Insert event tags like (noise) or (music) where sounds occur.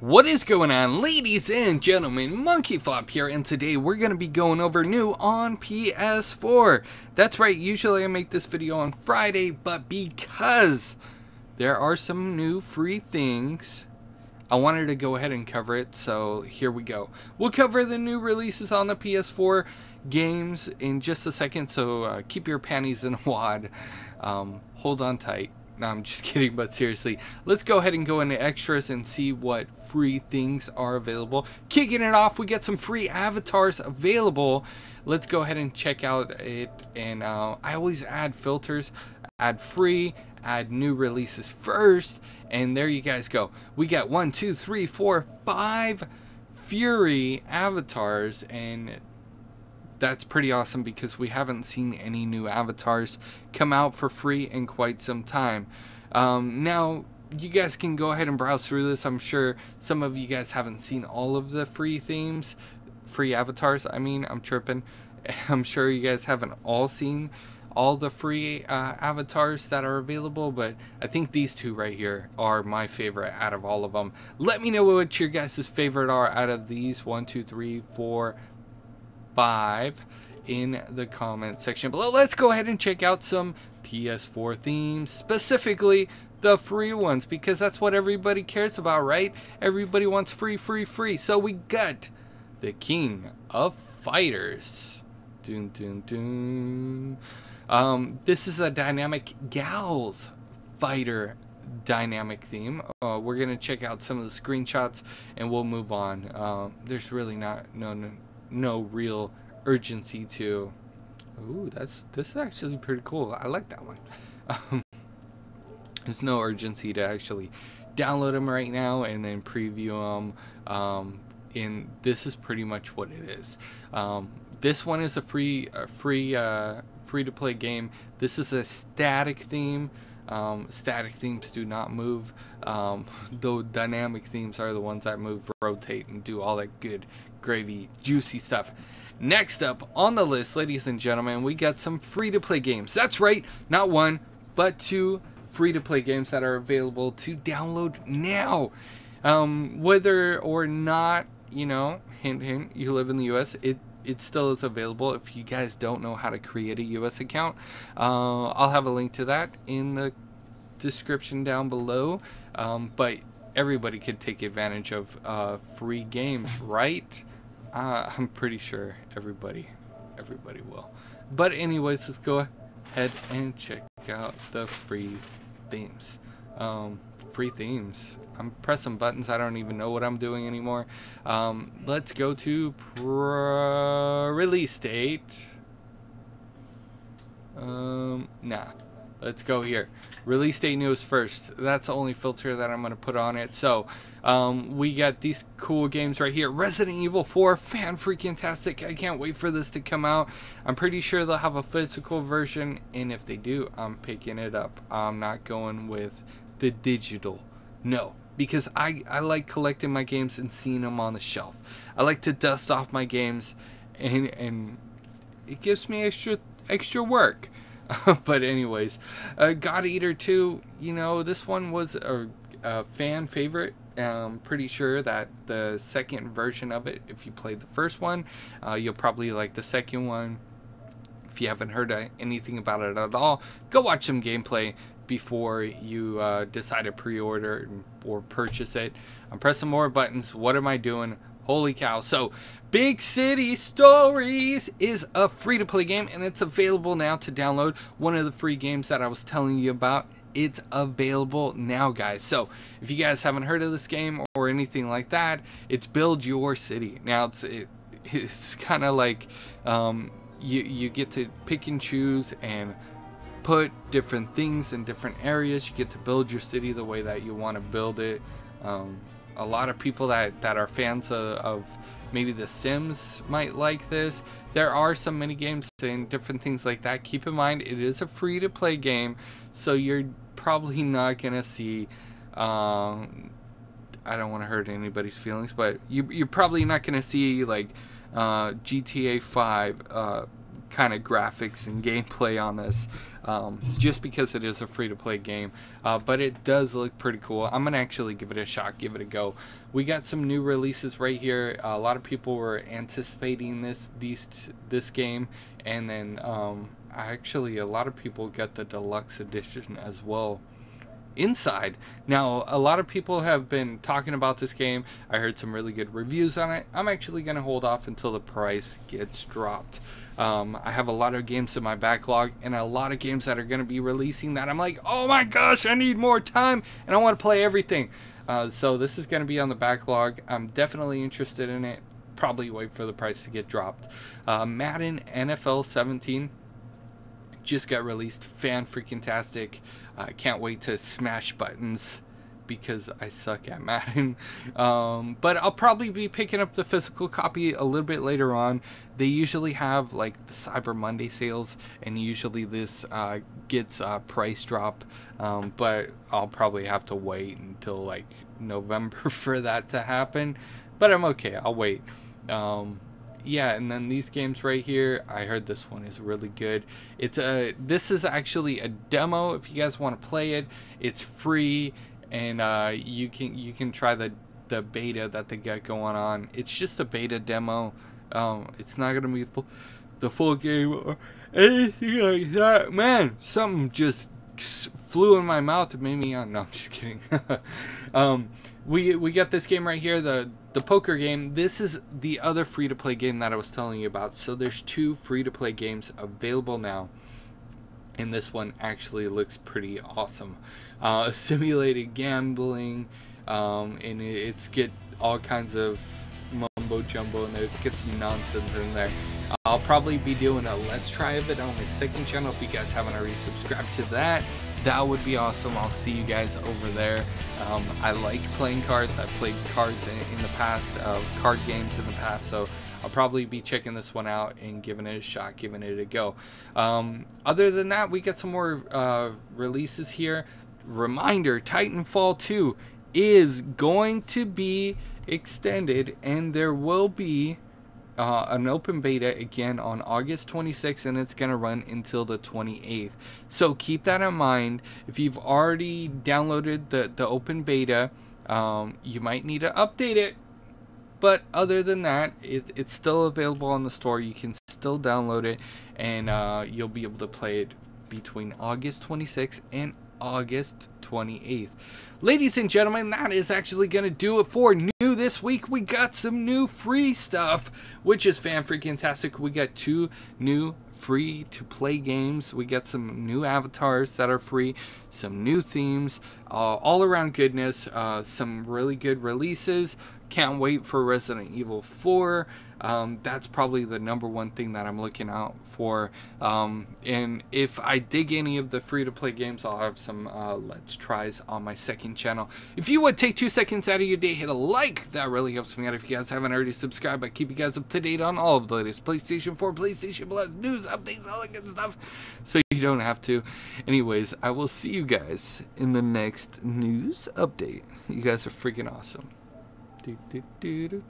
What is going on ladies and gentlemen, Monkey Flop here and today we're going to be going over new on PS4. That's right, usually I make this video on Friday, but because there are some new free things, I wanted to go ahead and cover it, so here we go. We'll cover the new releases on the PS4 games in just a second, so uh, keep your panties in a (laughs) wad. Um, hold on tight. No, I'm just (laughs) kidding, but seriously, let's go ahead and go into extras and see what free things are available. Kicking it off, we get some free avatars available. Let's go ahead and check out it. And uh, I always add filters, add free, add new releases first. And there you guys go. We got one, two, three, four, five Fury avatars. And that's pretty awesome because we haven't seen any new avatars come out for free in quite some time. Um, now, you guys can go ahead and browse through this. I'm sure some of you guys haven't seen all of the free themes, free avatars. I mean, I'm tripping. (laughs) I'm sure you guys haven't all seen all the free uh, avatars that are available, but I think these two right here are my favorite out of all of them. Let me know what your guys' favorite are out of these. One, two, three, four, five in the comment section below. Let's go ahead and check out some PS4 themes, specifically the free ones because that's what everybody cares about, right? Everybody wants free, free, free. So we got the King of Fighters. Doom, doom, doom. Um, this is a dynamic gals fighter dynamic theme. Uh, we're gonna check out some of the screenshots and we'll move on. Uh, there's really not no, no no real urgency to. Ooh, that's this is actually pretty cool. I like that one. Um, there's no urgency to actually download them right now and then preview them. Um, and this is pretty much what it is. Um, this one is a free, a free, uh, free to play game. This is a static theme. Um, static themes do not move. Um, (laughs) though dynamic themes are the ones that move, rotate, and do all that good, gravy, juicy stuff. Next up on the list, ladies and gentlemen, we got some free to play games. That's right, not one, but two free to play games that are available to download now. Um, whether or not, you know, hint, hint, you live in the US, it it still is available if you guys don't know how to create a US account. Uh, I'll have a link to that in the description down below. Um, but everybody could take advantage of uh, free games, right? Uh, I'm pretty sure everybody, everybody will. But anyways, let's go ahead and check out the free themes. Um, free themes. I'm pressing buttons. I don't even know what I'm doing anymore. Um, let's go to release date. Um, nah. Let's go here. Release date news first. That's the only filter that I'm going to put on it. So, um, we got these cool games right here. Resident Evil 4, fan freaking tastic. I can't wait for this to come out. I'm pretty sure they'll have a physical version, and if they do, I'm picking it up. I'm not going with the digital. No, because I, I like collecting my games and seeing them on the shelf. I like to dust off my games, and and it gives me extra extra work. (laughs) but anyways, uh, God Eater 2, you know, this one was a, a fan favorite. I'm pretty sure that the second version of it, if you played the first one, uh, you'll probably like the second one. If you haven't heard anything about it at all, go watch some gameplay before you uh, decide to pre-order or purchase it. I'm pressing more buttons. What am I doing? Holy cow. So, Big City Stories is a free-to-play game, and it's available now to download. One of the free games that I was telling you about, it's available now, guys. So, if you guys haven't heard of this game or anything like that, it's Build Your City. Now, it's it, it's kind of like um, you, you get to pick and choose and put different things in different areas. You get to build your city the way that you want to build it. Um, a lot of people that, that are fans of, of, maybe The Sims might like this. There are some mini games and different things like that. Keep in mind, it is a free to play game, so you're probably not gonna see. Um, I don't want to hurt anybody's feelings, but you, you're probably not gonna see like uh, GTA 5 uh, kind of graphics and gameplay on this um, just because it is a free to play game. Uh, but it does look pretty cool. I'm gonna actually give it a shot give it a go. We got some new releases right here. a lot of people were anticipating this these this game, and then um, actually a lot of people got the deluxe edition as well inside. Now, a lot of people have been talking about this game. I heard some really good reviews on it. I'm actually going to hold off until the price gets dropped. Um, I have a lot of games in my backlog and a lot of games that are going to be releasing that I'm like, oh my gosh, I need more time and I want to play everything. Uh, so this is going to be on the backlog. I'm definitely interested in it. Probably wait for the price to get dropped. Uh, Madden NFL 17 just got released. Fan freaking tastic. I can't wait to smash buttons because I suck at Madden. (laughs) Um, but I'll probably be picking up the physical copy a little bit later on. They usually have like the Cyber Monday sales, and usually this uh, gets a price drop. Um, but I'll probably have to wait until like November (laughs) for that to happen. But I'm okay. I'll wait. Um, yeah, and then these games right here, I heard this one is really good. It's a this is actually a demo. If you guys want to play it, it's free, and uh, you can you can try the the beta that they got going on. It's just a beta demo. Um, it's not gonna be full, the full game or anything like that. Man, something just flew in my mouth and made me. No, I'm just kidding. (laughs) um, we we got this game right here, the the poker game. This is the other free to play game that I was telling you about. So there's two free to play games available now, and this one actually looks pretty awesome. Uh, (laughs) simulated gambling, um, and it's get all kinds of mumbo jumbo in there. It's get some nonsense in there. I'll probably be doing a let's try of it on my second channel if you guys haven't already subscribed to that that would be awesome. I'll see you guys over there. Um, I like playing cards. I've played cards in, in the past, uh, card games in the past, so I'll probably be checking this one out and giving it a shot, giving it a go. Um, other than that, we got some more uh, releases here. Reminder, Titanfall 2 is going to be extended and there will be uh, an open beta again on August 26th and it's going to run until the 28th. So keep that in mind. If you've already downloaded the, the open beta, um, you might need to update it. But other than that, it, it's still available on the store. You can still download it and uh, you'll be able to play it between August 26th and August 28th. Ladies and gentlemen, that is actually going to do it for new this week. We got some new free stuff, which is fan freaking tastic. We got two new free to play games. We got some new avatars that are free, some new themes, uh, all around goodness, uh, some really good releases. Can't wait for Resident Evil 4 um, that's probably the number one thing that I'm looking out for. Um, and if I dig any of the free to play games, I'll have some uh, Let's Tries on my second channel. If you would take two seconds out of your day, hit a like. That really helps me out. If you guys haven't already subscribed, I keep you guys up to date on all of the latest PlayStation 4, PlayStation Plus news, updates, all that good stuff. So you don't have to. Anyways, I will see you guys in the next news update. You guys are freaking awesome. Do, do, do,